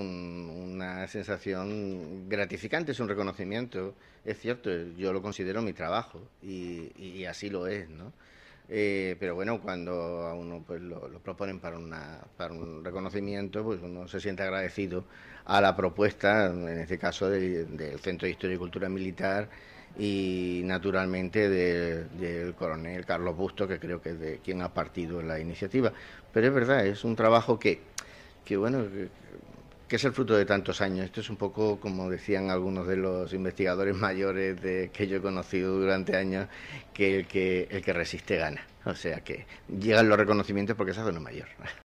una sensación gratificante, es un reconocimiento. Es cierto, yo lo considero mi trabajo y, así lo es, ¿no? Eh, pero bueno, cuando a uno pues lo, proponen para, una, para un reconocimiento, pues uno se siente agradecido a la propuesta, en este caso del Centro de Historia y Cultura Militar y naturalmente del coronel Carlos Busto, que creo que es de quien ha partido la iniciativa. Pero es verdad, es un trabajo que, que bueno, que es el fruto de tantos años. Esto es un poco como decían algunos de los investigadores mayores de, que yo he conocido durante años, que el que, el que resiste gana. O sea que llegan los reconocimientos porque se hace uno mayor.